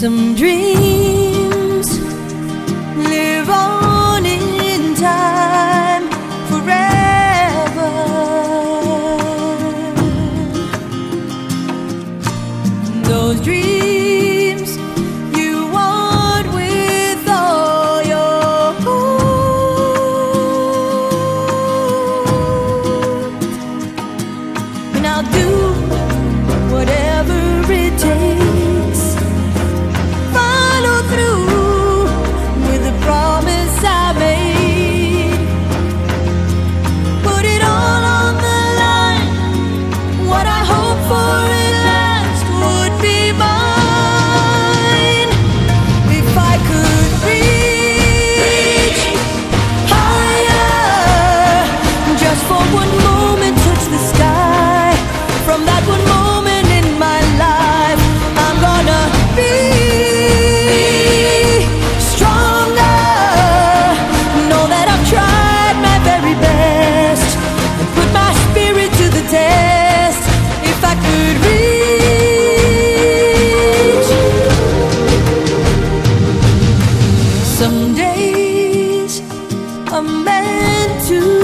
Some dreams some days are meant to